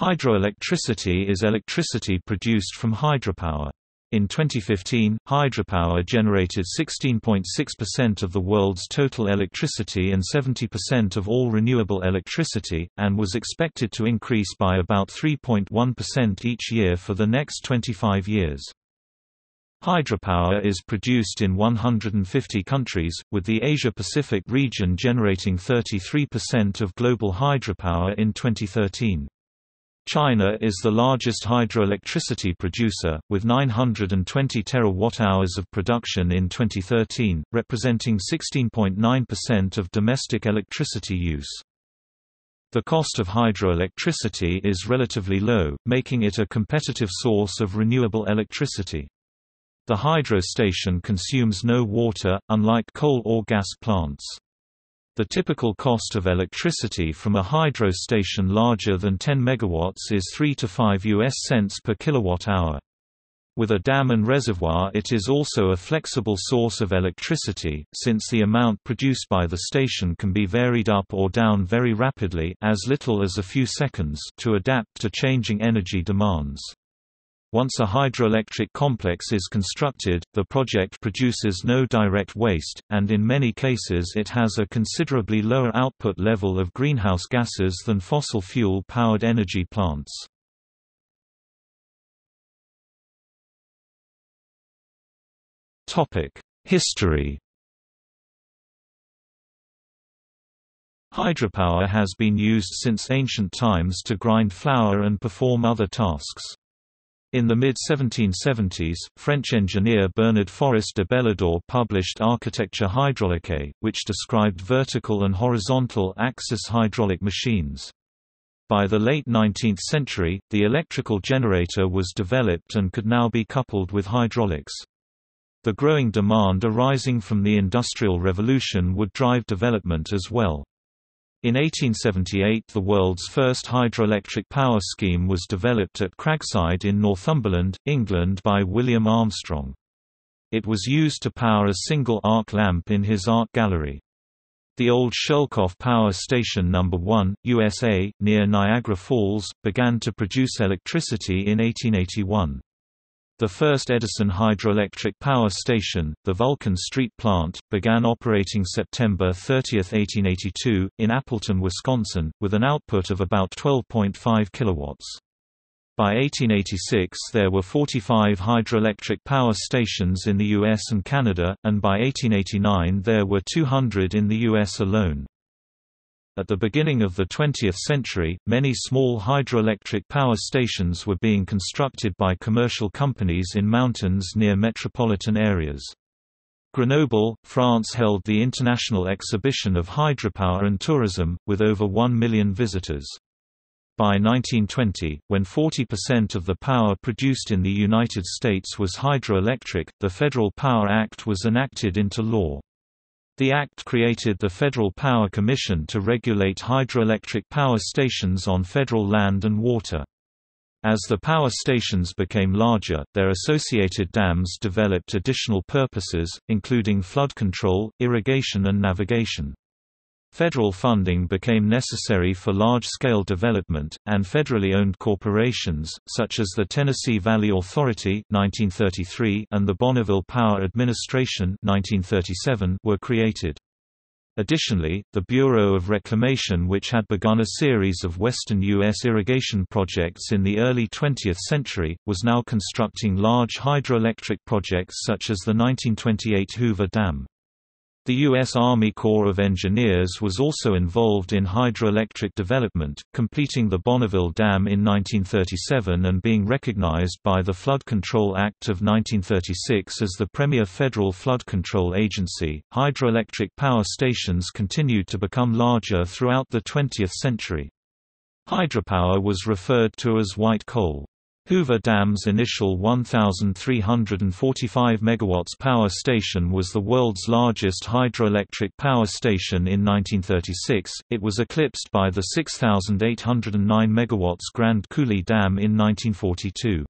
Hydroelectricity is electricity produced from hydropower. In 2015, hydropower generated 16.6% of the world's total electricity and 70% of all renewable electricity, and was expected to increase by about 3.1% each year for the next 25 years. Hydropower is produced in 150 countries, with the Asia-Pacific region generating 33% of global hydropower in 2013. China is the largest hydroelectricity producer, with 920 terawatt-hours of production in 2013, representing 16.9% of domestic electricity use. The cost of hydroelectricity is relatively low, making it a competitive source of renewable electricity. The hydro station consumes no water, unlike coal or gas plants. The typical cost of electricity from a hydro station larger than 10 MW is 3 to 5 US cents per kilowatt hour. With a dam and reservoir it is also a flexible source of electricity, since the amount produced by the station can be varied up or down very rapidly as little as a few seconds to adapt to changing energy demands. Once a hydroelectric complex is constructed, the project produces no direct waste, and in many cases it has a considerably lower output level of greenhouse gases than fossil fuel-powered energy plants. History Hydropower has been used since ancient times to grind flour and perform other tasks. In the mid-1770s, French engineer Bernard Forest de Bélidor published Architecture hydraulique, which described vertical and horizontal axis hydraulic machines. By the late 19th century, the electrical generator was developed and could now be coupled with hydraulics. The growing demand arising from the Industrial Revolution would drive development as well. In 1878 the world's first hydroelectric power scheme was developed at Cragside in Northumberland, England by William Armstrong. It was used to power a single arc lamp in his art gallery. The old Schoellkopf Power Station No. 1, USA, near Niagara Falls, began to produce electricity in 1881. The first Edison hydroelectric power station, the Vulcan Street plant, began operating September 30, 1882, in Appleton, Wisconsin, with an output of about 12.5 kilowatts. By 1886 there were 45 hydroelectric power stations in the US and Canada, and by 1889 there were 200 in the US alone. At the beginning of the 20th century, many small hydroelectric power stations were being constructed by commercial companies in mountains near metropolitan areas. Grenoble, France held the International Exhibition of Hydropower and Tourism, with over 1 million visitors. By 1920, when 40% of the power produced in the United States was hydroelectric, the Federal Power Act was enacted into law. The Act created the Federal Power Commission to regulate hydroelectric power stations on federal land and water. As the power stations became larger, their associated dams developed additional purposes, including flood control, irrigation and navigation. Federal funding became necessary for large-scale development, and federally owned corporations, such as the Tennessee Valley Authority 1933 and the Bonneville Power Administration 1937 were created. Additionally, the Bureau of Reclamation which had begun a series of western U.S. irrigation projects in the early 20th century, was now constructing large hydroelectric projects such as the 1928 Hoover Dam. The U.S. Army Corps of Engineers was also involved in hydroelectric development, completing the Bonneville Dam in 1937 and being recognized by the Flood Control Act of 1936 as the premier federal flood control agency. Hydroelectric power stations continued to become larger throughout the 20th century. Hydropower was referred to as white coal. Hoover Dam's initial 1,345 MW power station was the world's largest hydroelectric power station in 1936, it was eclipsed by the 6,809 MW Grand Coulee Dam in 1942.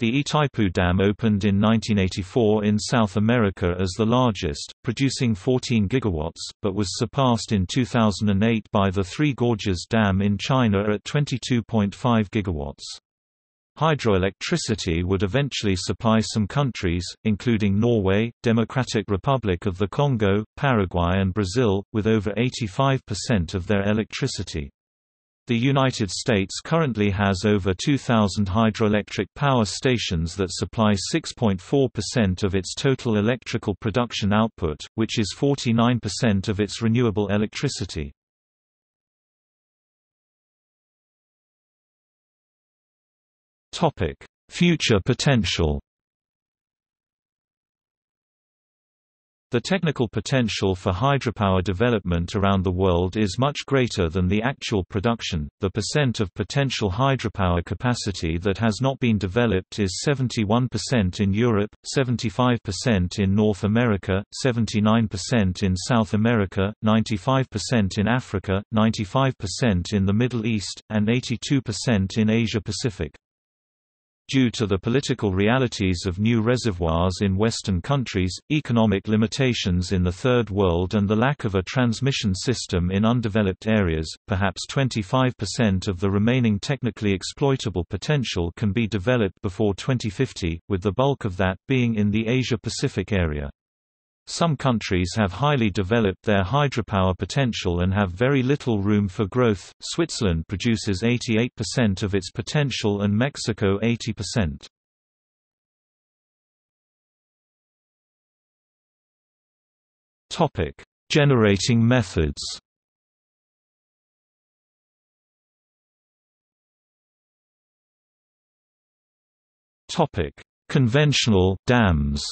The Itaipu Dam opened in 1984 in South America as the largest, producing 14 gigawatts, but was surpassed in 2008 by the Three Gorges Dam in China at 22.5 gigawatts. Hydroelectricity would eventually supply some countries, including Norway, Democratic Republic of the Congo, Paraguay and Brazil, with over 85% of their electricity. The United States currently has over 2,000 hydroelectric power stations that supply 6.4% of its total electrical production output, which is 49% of its renewable electricity. Topic: Future potential. The technical potential for hydropower development around the world is much greater than the actual production. The percent of potential hydropower capacity that has not been developed is 71% in Europe, 75% in North America, 79% in South America, 95% in Africa, 95% in the Middle East, and 82% in Asia Pacific. Due to the political realities of new reservoirs in Western countries, economic limitations in the Third World and the lack of a transmission system in undeveloped areas, perhaps 25% of the remaining technically exploitable potential can be developed before 2050, with the bulk of that being in the Asia-Pacific area. Some countries have highly developed their hydropower potential and have very little room for growth. Switzerland produces 88% of its potential and Mexico 80%. Topic: Generating methods. Topic: Conventional dams.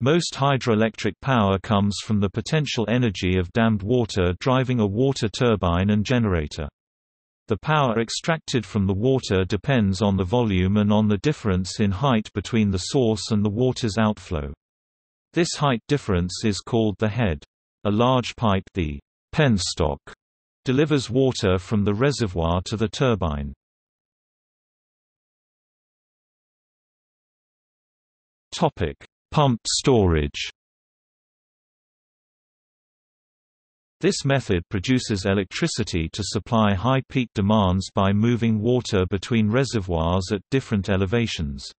Most hydroelectric power comes from the potential energy of dammed water driving a water turbine and generator. The power extracted from the water depends on the volume and on the difference in height between the source and the water's outflow. This height difference is called the head. A large pipe the penstock delivers water from the reservoir to the turbine. Topic: Pumped storage This method produces electricity to supply high peak demands by moving water between reservoirs at different elevations.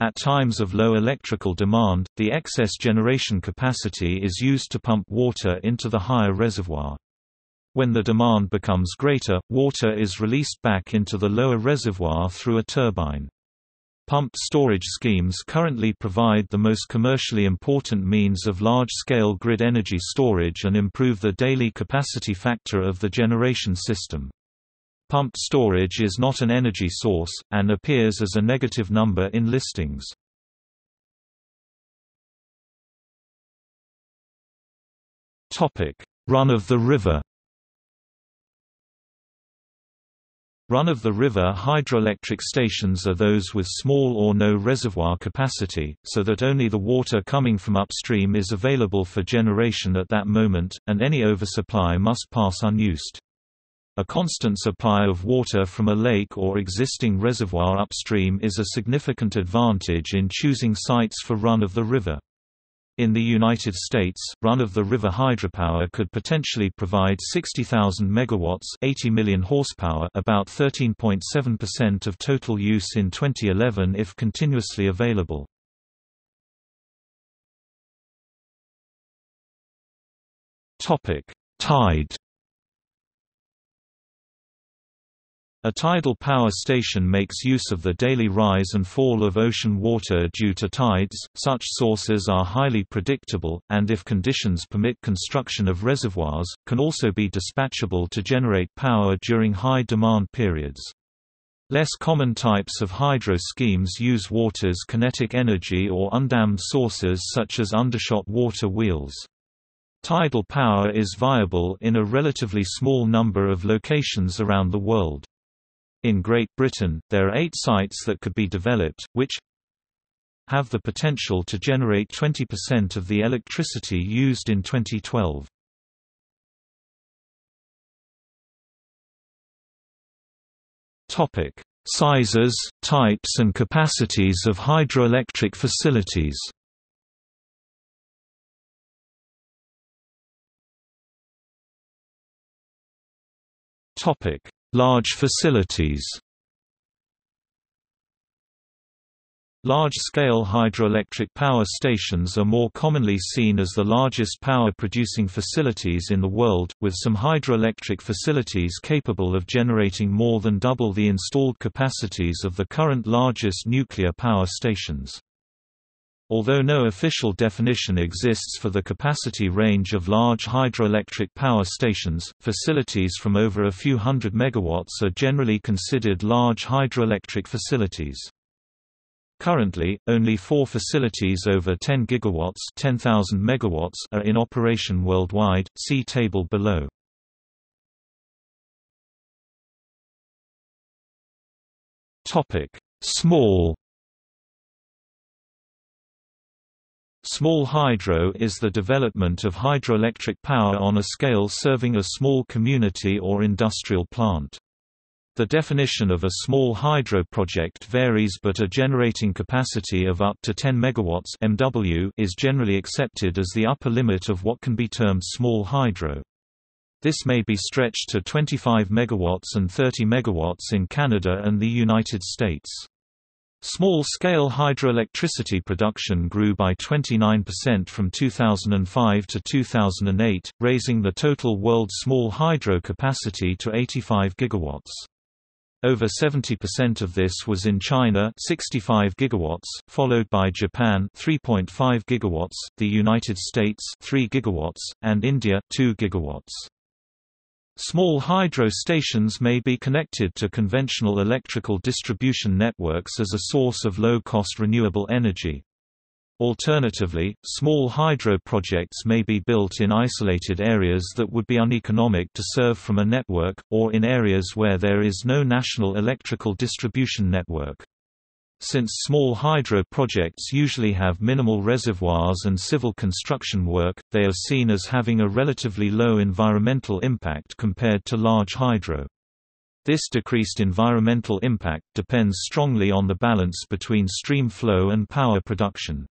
At times of low electrical demand, the excess generation capacity is used to pump water into the higher reservoir. When the demand becomes greater, water is released back into the lower reservoir through a turbine. Pumped storage schemes currently provide the most commercially important means of large-scale grid energy storage and improve the daily capacity factor of the generation system. Pumped storage is not an energy source, and appears as a negative number in listings. Run-of-the-river Run-of-the-river hydroelectric stations are those with small or no reservoir capacity, so that only the water coming from upstream is available for generation at that moment, and any oversupply must pass unused. A constant supply of water from a lake or existing reservoir upstream is a significant advantage in choosing sites for run-of-the-river. In the United States, run-of-the-river hydropower could potentially provide 60,000 megawatts, 80 million horsepower, about 13.7% of total use in 2011 if continuously available. Topic: Tide A tidal power station makes use of the daily rise and fall of ocean water due to tides. Such sources are highly predictable, and if conditions permit construction of reservoirs, can also be dispatchable to generate power during high demand periods. Less common types of hydro schemes use water's kinetic energy or undammed sources such as undershot water wheels. Tidal power is viable in a relatively small number of locations around the world. In Great Britain, there are eight sites that could be developed, which have the potential to generate 20% of the electricity used in 2012. Topic: Sizes, types and capacities of hydroelectric facilities. Topic: Large facilities. Large-scale hydroelectric power stations are more commonly seen as the largest power-producing facilities in the world, with some hydroelectric facilities capable of generating more than double the installed capacities of the current largest nuclear power stations. Although no official definition exists for the capacity range of large hydroelectric power stations, facilities from over a few hundred megawatts are generally considered large hydroelectric facilities. Currently, only four facilities over 10 gigawatts 10,000 megawatts are in operation worldwide, see table below. Small Small hydro is the development of hydroelectric power on a scale serving a small community or industrial plant. The definition of a small hydro project varies but a generating capacity of up to 10 MW MW is generally accepted as the upper limit of what can be termed small hydro. This may be stretched to 25 MW and 30 MW in Canada and the United States. Small-scale hydroelectricity production grew by 29% from 2005 to 2008, raising the total world small hydro capacity to 85 gigawatts. Over 70% of this was in China 65 gigawatts, followed by Japan 3.5 gigawatts, the United States 3 gigawatts, and India 2 gigawatts. Small hydro stations may be connected to conventional electrical distribution networks as a source of low-cost renewable energy. Alternatively, small hydro projects may be built in isolated areas that would be uneconomic to serve from a network, or in areas where there is no national electrical distribution network. Since small hydro projects usually have minimal reservoirs and civil construction work, they are seen as having a relatively low environmental impact compared to large hydro. This decreased environmental impact depends strongly on the balance between stream flow and power production.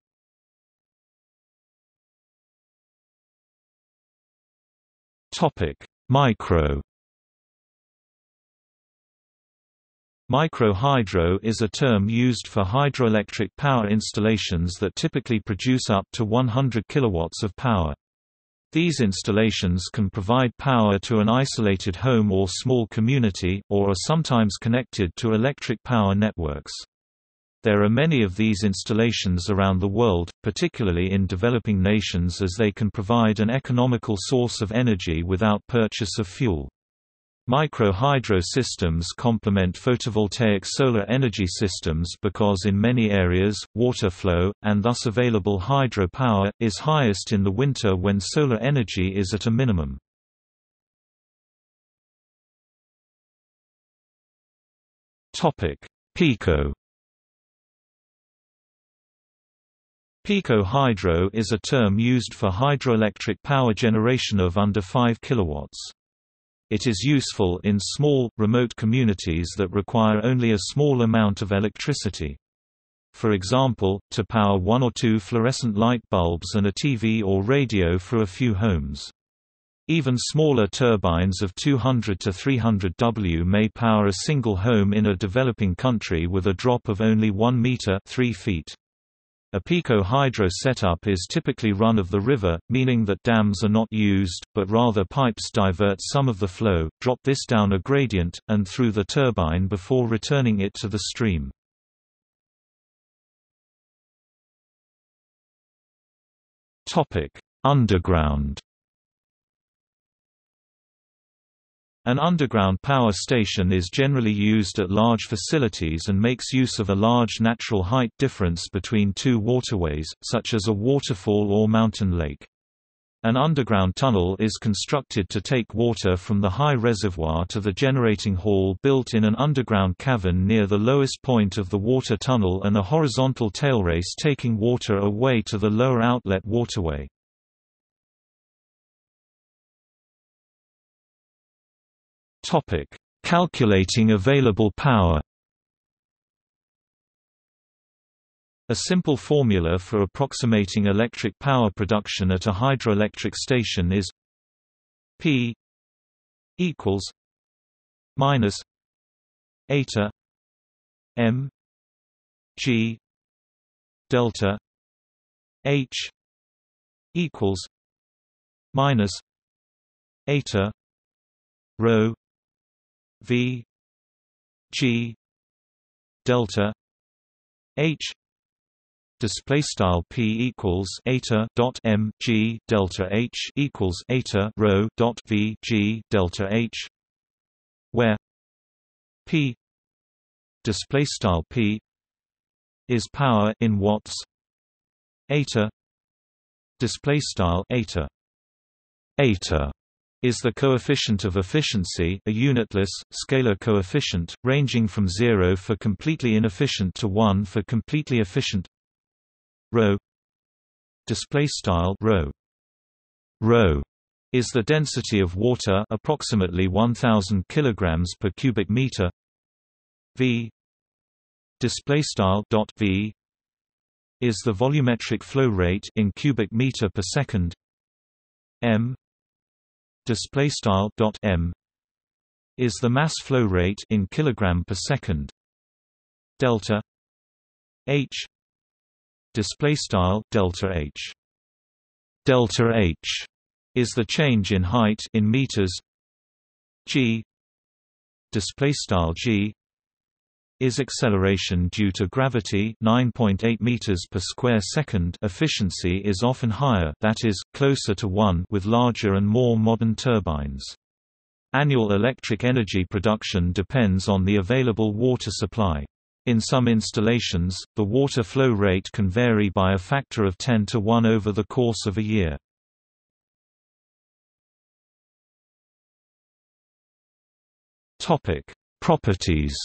Micro Micro-hydro is a term used for hydroelectric power installations that typically produce up to 100 kilowatts of power. These installations can provide power to an isolated home or small community, or are sometimes connected to electric power networks. There are many of these installations around the world, particularly in developing nations as they can provide an economical source of energy without purchase of fuel. Micro-hydro systems complement photovoltaic solar energy systems because in many areas, water flow, and thus available hydro power, is highest in the winter when solar energy is at a minimum. Pico Pico hydro is a term used for hydroelectric power generation of under 5 kW. It is useful in small, remote communities that require only a small amount of electricity. For example, to power one or two fluorescent light bulbs and a TV or radio for a few homes. Even smaller turbines of 200 to 300 W may power a single home in a developing country with a drop of only 1 meter 3 feet. A pico hydro setup is typically run of the river, meaning that dams are not used, but rather pipes divert some of the flow, drop this down a gradient, and through the turbine before returning it to the stream. Underground An underground power station is generally used at large facilities and makes use of a large natural height difference between two waterways, such as a waterfall or mountain lake. An underground tunnel is constructed to take water from the high reservoir to the generating hall built in an underground cavern near the lowest point of the water tunnel and a horizontal tailrace taking water away to the lower outlet waterway. Calculating available power A simple formula for approximating electric power production at a hydroelectric station is P equals minus eta M G delta H equals minus eta rho V G delta H display style p equals eta dot m g delta h equals eta rho dot v g delta h where p display style p is power in watts eta display style eta eta is the coefficient of efficiency a unitless, scalar coefficient, ranging from 0 for completely inefficient to 1 for completely efficient. Style rho. Rho is the density of water approximately 1000 kilograms per cubic meter. V display style dot v is the volumetric flow rate in cubic meter per second. M display style dot m is the mass flow rate in kilogram per second. Delta h display style delta h delta h is the change in height in meters. G display style g is acceleration due to gravity 9.8 meters per square second efficiency is often higher that is closer to 1 with larger and more modern turbines annual electric energy production depends on the available water supply in some installations, the water flow rate can vary by a factor of 10 to 1 over the course of a year. Topic: Properties.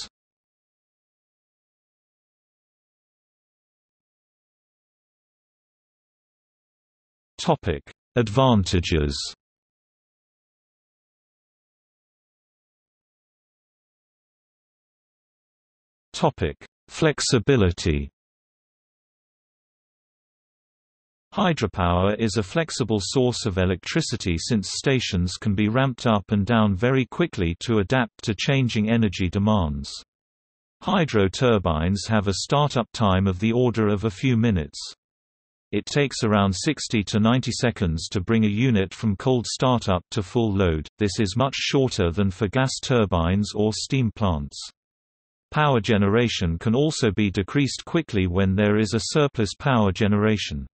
Topic: Advantages. Topic: Flexibility. Hydropower is a flexible source of electricity since stations can be ramped up and down very quickly to adapt to changing energy demands. Hydro turbines have a startup time of the order of a few minutes. It takes around 60 to 90 seconds to bring a unit from cold startup to full load, this is much shorter than for gas turbines or steam plants. Power generation can also be decreased quickly when there is a surplus power generation.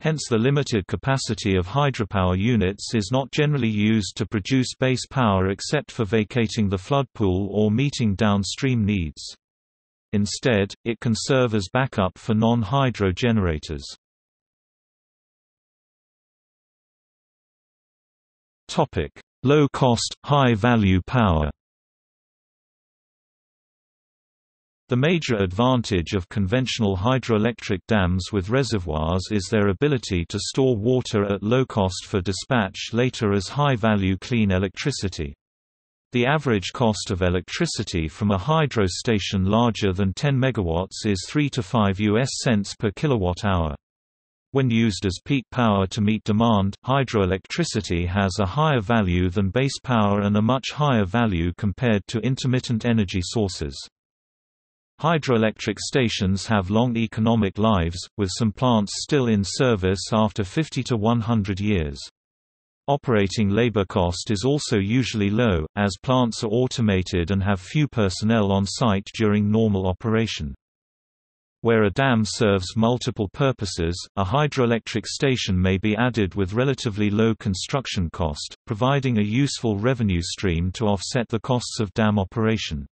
Hence the limited capacity of hydropower units is not generally used to produce base power except for vacating the flood pool or meeting downstream needs. Instead, it can serve as backup for non-hydro generators. Low-cost, high-value power The major advantage of conventional hydroelectric dams with reservoirs is their ability to store water at low cost for dispatch later as high-value clean electricity. The average cost of electricity from a hydro station larger than 10 MW is 3 to 5 US cents per kilowatt-hour. When used as peak power to meet demand, hydroelectricity has a higher value than base power and a much higher value compared to intermittent energy sources. Hydroelectric stations have long economic lives, with some plants still in service after 50 to 100 years. Operating labor cost is also usually low, as plants are automated and have few personnel on site during normal operation. Where a dam serves multiple purposes, a hydroelectric station may be added with relatively low construction cost, providing a useful revenue stream to offset the costs of dam operation.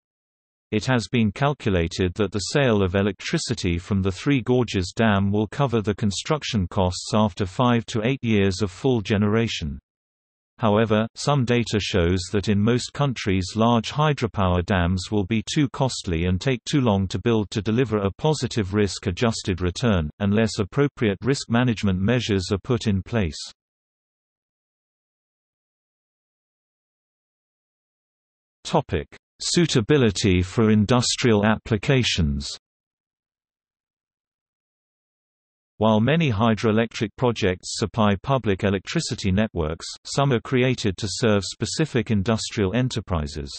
It has been calculated that the sale of electricity from the Three Gorges Dam will cover the construction costs after five to eight years of full generation. However, some data shows that in most countries large hydropower dams will be too costly and take too long to build to deliver a positive risk-adjusted return, unless appropriate risk management measures are put in place. Suitability for industrial applications. While many hydroelectric projects supply public electricity networks, some are created to serve specific industrial enterprises.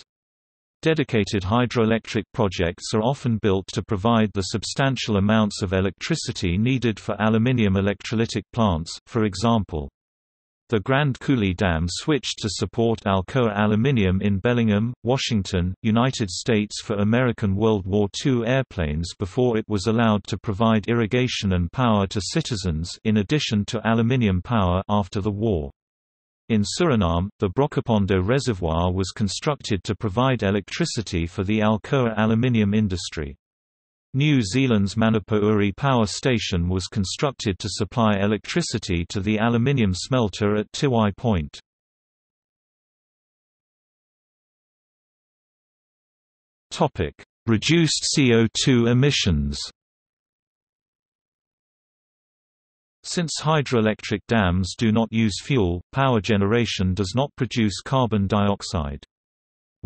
Dedicated hydroelectric projects are often built to provide the substantial amounts of electricity needed for aluminium electrolytic plants, for example. The Grand Coulee Dam switched to support Alcoa Aluminium in Bellingham, Washington, United States for American World War II airplanes before it was allowed to provide irrigation and power to citizens in addition to aluminium power after the war. In Suriname, the Brokopondo Reservoir was constructed to provide electricity for the Alcoa aluminium industry. New Zealand's Manapouri Power Station was constructed to supply electricity to the aluminium smelter at Tiwai Point. Reduced CO2 emissions Since hydroelectric dams do not use fuel, power generation does not produce carbon dioxide.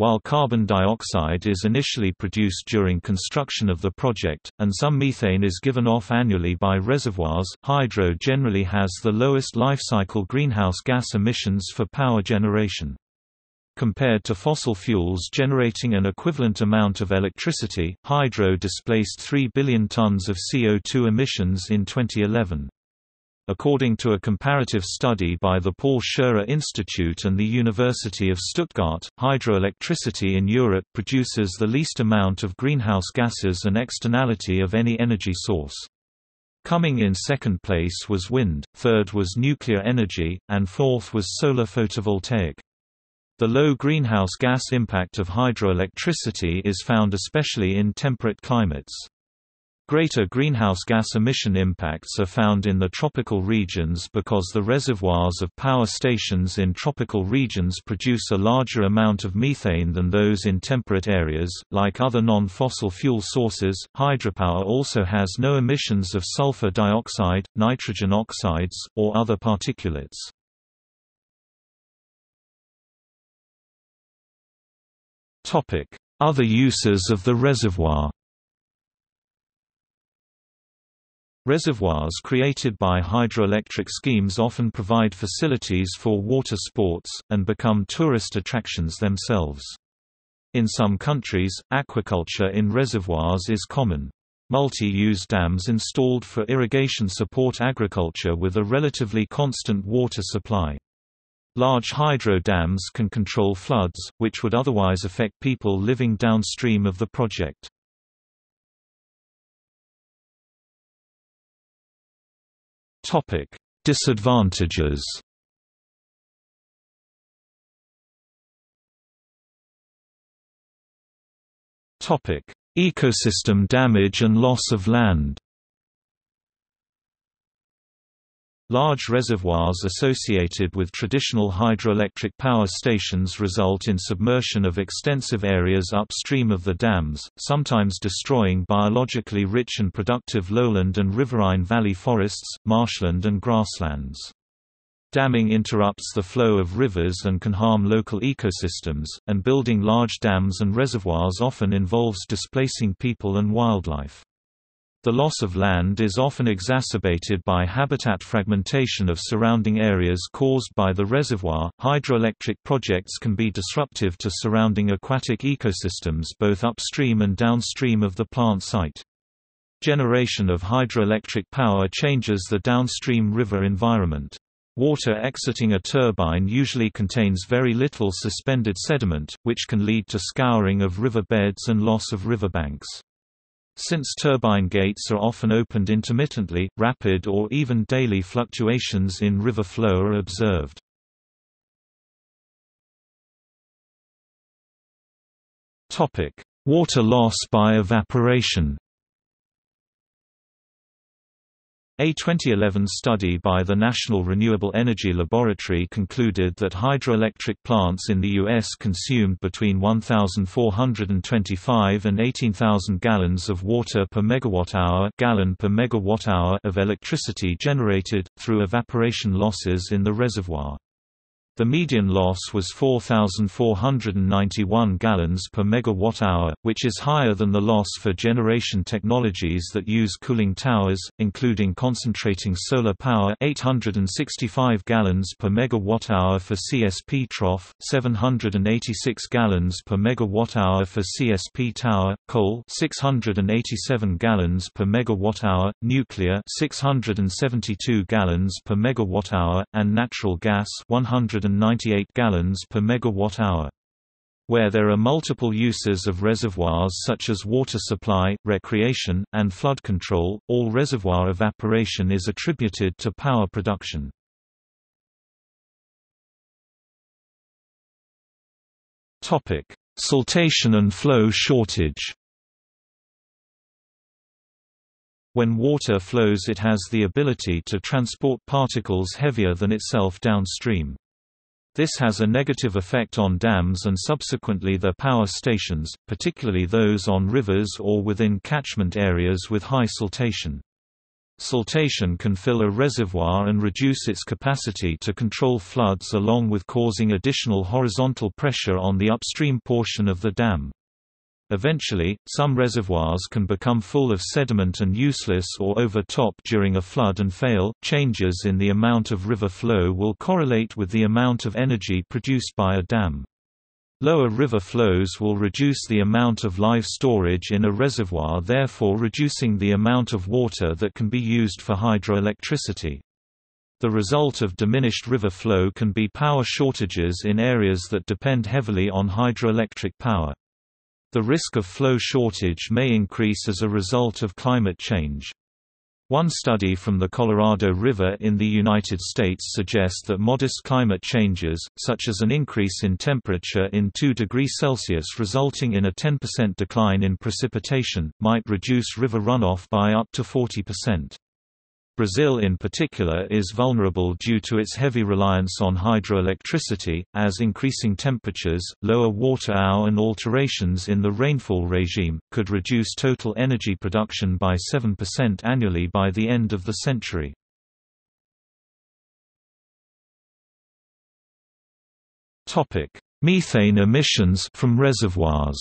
While carbon dioxide is initially produced during construction of the project, and some methane is given off annually by reservoirs, hydro generally has the lowest life cycle greenhouse gas emissions for power generation. Compared to fossil fuels generating an equivalent amount of electricity, hydro displaced 3 billion tons of CO2 emissions in 2011. According to a comparative study by the Paul Scherrer Institute and the University of Stuttgart, hydroelectricity in Europe produces the least amount of greenhouse gases and externality of any energy source. Coming in second place was wind, third was nuclear energy, and fourth was solar photovoltaic. The low greenhouse gas impact of hydroelectricity is found especially in temperate climates. Greater greenhouse gas emission impacts are found in the tropical regions because the reservoirs of power stations in tropical regions produce a larger amount of methane than those in temperate areas. Like other non fossil fuel sources, hydropower also has no emissions of sulfur dioxide, nitrogen oxides, or other particulates. Other uses of the reservoir Reservoirs created by hydroelectric schemes often provide facilities for water sports, and become tourist attractions themselves. In some countries, aquaculture in reservoirs is common. Multi-use dams installed for irrigation support agriculture with a relatively constant water supply. Large hydro dams can control floods, which would otherwise affect people living downstream of the project. Topic: Disadvantages. Topic: Ecosystem damage and loss of land. Large reservoirs associated with traditional hydroelectric power stations result in submersion of extensive areas upstream of the dams, sometimes destroying biologically rich and productive lowland and riverine valley forests, marshland and grasslands. Damming interrupts the flow of rivers and can harm local ecosystems, and building large dams and reservoirs often involves displacing people and wildlife. The loss of land is often exacerbated by habitat fragmentation of surrounding areas caused by the reservoir. Hydroelectric projects can be disruptive to surrounding aquatic ecosystems both upstream and downstream of the plant site. Generation of hydroelectric power changes the downstream river environment. Water exiting a turbine usually contains very little suspended sediment, which can lead to scouring of river beds and loss of riverbanks. Since turbine gates are often opened intermittently, rapid or even daily fluctuations in river flow are observed. Water loss by evaporation A 2011 study by the National Renewable Energy Laboratory concluded that hydroelectric plants in the U.S. consumed between 1,425 and 18,000 gallons of water per megawatt-hour gallon per megawatt-hour of electricity generated, through evaporation losses in the reservoir. The median loss was 4,491 gallons per megawatt-hour, which is higher than the loss for generation technologies that use cooling towers, including concentrating solar power 865 gallons per megawatt-hour for CSP trough, 786 gallons per megawatt-hour for CSP tower, coal 687 gallons per megawatt-hour, nuclear 672 gallons per megawatt-hour, and natural gas 100 198 gallons per megawatt-hour. Where there are multiple uses of reservoirs such as water supply, recreation, and flood control, all reservoir evaporation is attributed to power production. Siltation and flow shortage When water flows it has the ability to transport particles heavier than itself downstream. This has a negative effect on dams and subsequently their power stations, particularly those on rivers or within catchment areas with high siltation. Siltation can fill a reservoir and reduce its capacity to control floods along with causing additional horizontal pressure on the upstream portion of the dam. Eventually, some reservoirs can become full of sediment and useless or overtop during a flood and fail. Changes in the amount of river flow will correlate with the amount of energy produced by a dam. Lower river flows will reduce the amount of live storage in a reservoir therefore reducing the amount of water that can be used for hydroelectricity. The result of diminished river flow can be power shortages in areas that depend heavily on hydroelectric power. The risk of flow shortage may increase as a result of climate change. One study from the Colorado River in the United States suggests that modest climate changes, such as an increase in temperature in 2 degrees Celsius resulting in a 10% decline in precipitation, might reduce river runoff by up to 40%. Brazil in particular is vulnerable due to its heavy reliance on hydroelectricity, as increasing temperatures, lower water hour and alterations in the rainfall regime, could reduce total energy production by 7% annually by the end of the century. Methane emissions from reservoirs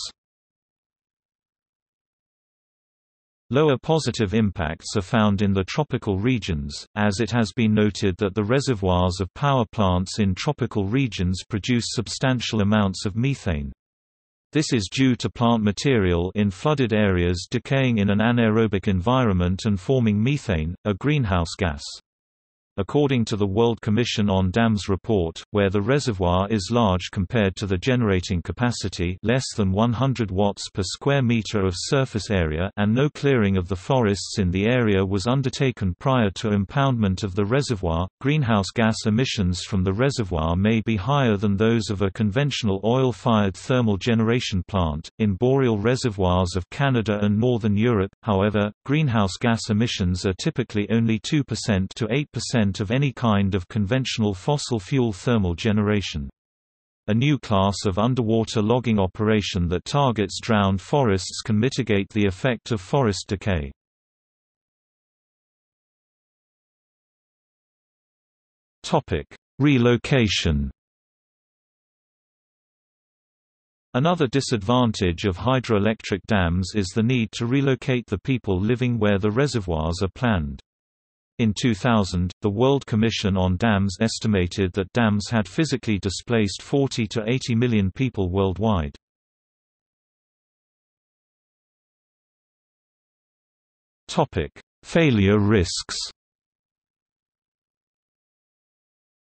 Lower positive impacts are found in the tropical regions, as it has been noted that the reservoirs of power plants in tropical regions produce substantial amounts of methane. This is due to plant material in flooded areas decaying in an anaerobic environment and forming methane, a greenhouse gas. According to the World Commission on Dams report, where the reservoir is large compared to the generating capacity less than 100 watts per square meter of surface area and no clearing of the forests in the area was undertaken prior to impoundment of the reservoir, greenhouse gas emissions from the reservoir may be higher than those of a conventional oil-fired thermal generation plant. In boreal reservoirs of Canada and northern Europe, however, greenhouse gas emissions are typically only 2% to 8% of any kind of conventional fossil fuel thermal generation. A new class of underwater logging operation that targets drowned forests can mitigate the effect of forest decay. Relocation Another disadvantage of hydroelectric dams is the need to relocate the people living where the reservoirs are planned. In 2000, the World Commission on Dams estimated that dams had physically displaced 40 to 80 million people worldwide. Topic: Failure risks.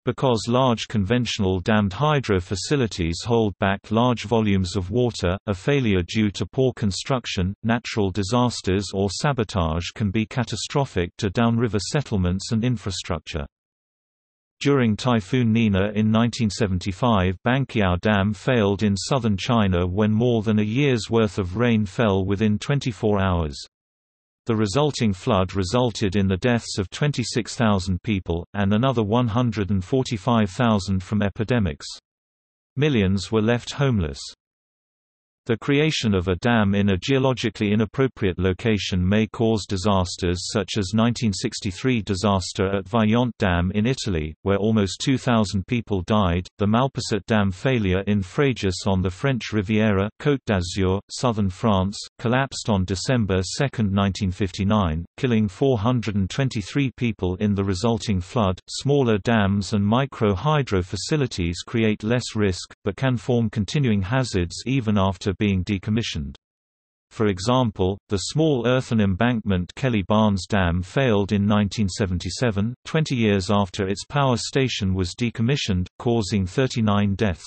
Because large conventional dammed hydro facilities hold back large volumes of water, a failure due to poor construction, natural disasters or sabotage can be catastrophic to downriver settlements and infrastructure. During Typhoon Nina in 1975 Banqiao Dam failed in southern China when more than a year's worth of rain fell within 24 hours. The resulting flood resulted in the deaths of 26,000 people, and another 145,000 from epidemics. Millions were left homeless. The creation of a dam in a geologically inappropriate location may cause disasters such as 1963 disaster at Vajont Dam in Italy, where almost 2,000 people died, the Malpasset Dam failure in Fréjus on the French Riviera Côte d'Azur, southern France, collapsed on December 2, 1959, killing 423 people in the resulting flood. Smaller dams and micro-hydro facilities create less risk, but can form continuing hazards even after being decommissioned. For example, the small earthen embankment Kelly Barnes Dam failed in 1977, 20 years after its power station was decommissioned, causing 39 deaths.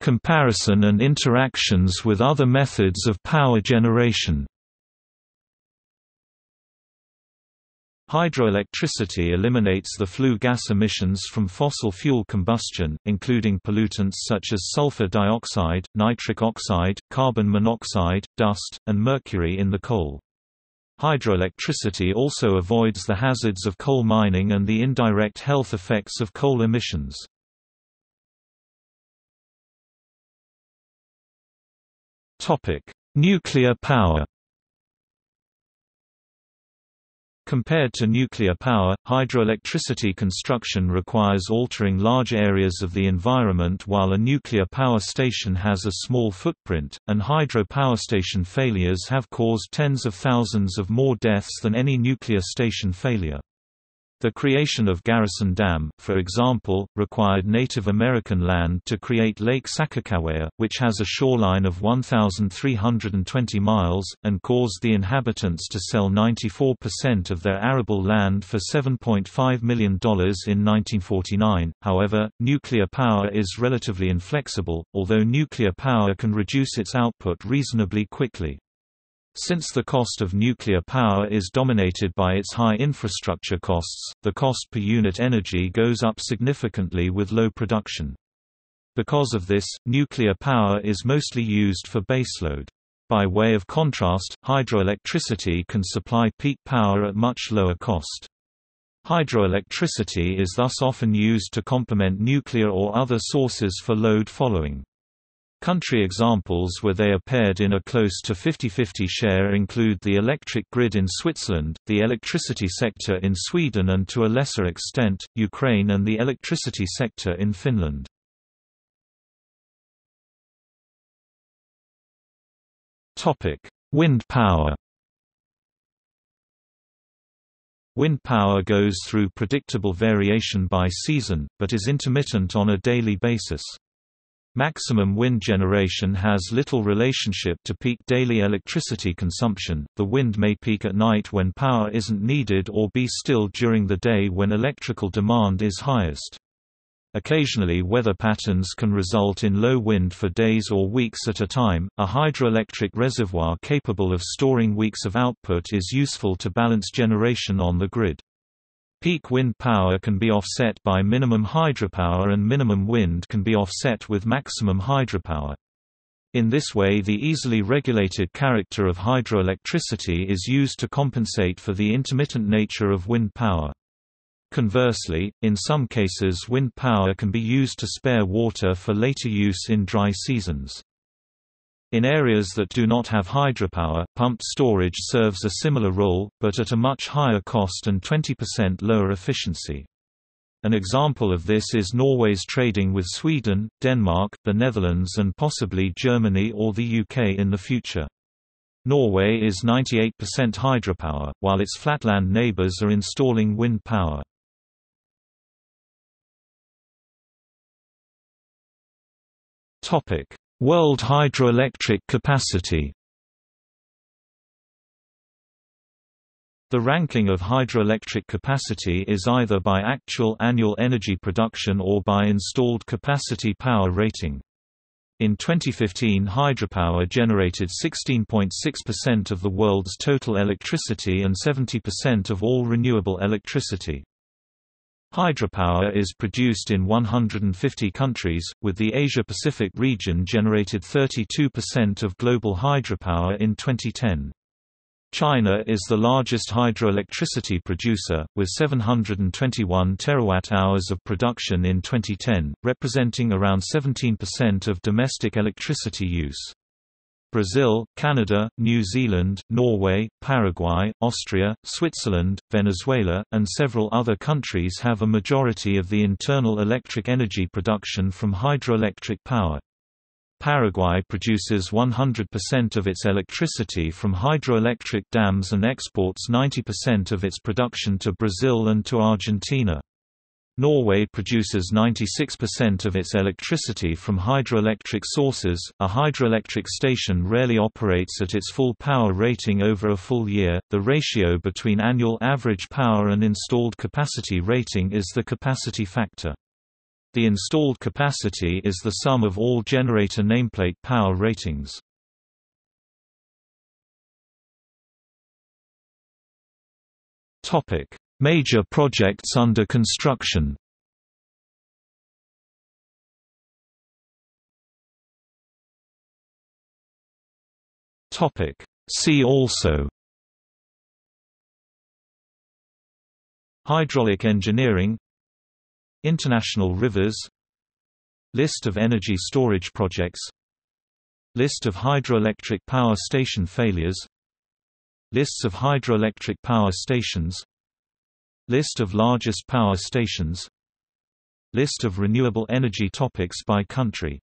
Comparison and interactions with other methods of power generation Hydroelectricity eliminates the flue gas emissions from fossil fuel combustion, including pollutants such as sulfur dioxide, nitric oxide, carbon monoxide, dust, and mercury in the coal. Hydroelectricity also avoids the hazards of coal mining and the indirect health effects of coal emissions. Nuclear power Compared to nuclear power, hydroelectricity construction requires altering large areas of the environment while a nuclear power station has a small footprint, and hydro power station failures have caused tens of thousands of more deaths than any nuclear station failure. The creation of Garrison Dam, for example, required Native American land to create Lake Sakakawea, which has a shoreline of 1,320 miles, and caused the inhabitants to sell 94% of their arable land for $7.5 million in 1949. However, nuclear power is relatively inflexible, although nuclear power can reduce its output reasonably quickly. Since the cost of nuclear power is dominated by its high infrastructure costs, the cost per unit energy goes up significantly with low production. Because of this, nuclear power is mostly used for baseload. By way of contrast, hydroelectricity can supply peak power at much lower cost. Hydroelectricity is thus often used to complement nuclear or other sources for load following. Country examples where they are paired in a close to 50-50 share include the electric grid in Switzerland, the electricity sector in Sweden and to a lesser extent, Ukraine and the electricity sector in Finland. Wind power Wind power goes through predictable variation by season, but is intermittent on a daily basis. Maximum wind generation has little relationship to peak daily electricity consumption. The wind may peak at night when power isn't needed or be still during the day when electrical demand is highest. Occasionally weather patterns can result in low wind for days or weeks at a time. A hydroelectric reservoir capable of storing weeks of output is useful to balance generation on the grid. Peak wind power can be offset by minimum hydropower and minimum wind can be offset with maximum hydropower. In this way the easily regulated character of hydroelectricity is used to compensate for the intermittent nature of wind power. Conversely, in some cases wind power can be used to spare water for later use in dry seasons. In areas that do not have hydropower, pumped storage serves a similar role, but at a much higher cost and 20% lower efficiency. An example of this is Norway's trading with Sweden, Denmark, the Netherlands and possibly Germany or the UK in the future. Norway is 98% hydropower, while its flatland neighbours are installing wind power. World hydroelectric capacity The ranking of hydroelectric capacity is either by actual annual energy production or by installed capacity power rating. In 2015 hydropower generated 16.6% of the world's total electricity and 70% of all renewable electricity. Hydropower is produced in 150 countries, with the Asia-Pacific region generated 32% of global hydropower in 2010. China is the largest hydroelectricity producer, with 721 terawatt-hours of production in 2010, representing around 17% of domestic electricity use. Brazil, Canada, New Zealand, Norway, Paraguay, Austria, Switzerland, Venezuela, and several other countries have a majority of the internal electric energy production from hydroelectric power. Paraguay produces 100% of its electricity from hydroelectric dams and exports 90% of its production to Brazil and to Argentina. Norway produces 96% of its electricity from hydroelectric sources. A hydroelectric station rarely operates at its full power rating over a full year. The ratio between annual average power and installed capacity rating is the capacity factor. The installed capacity is the sum of all generator nameplate power ratings. Topic: Major projects under construction. Topic: See also. Hydraulic engineering. International rivers. List of energy storage projects. List of hydroelectric power station failures. Lists of hydroelectric power stations List of largest power stations. List of renewable energy topics by country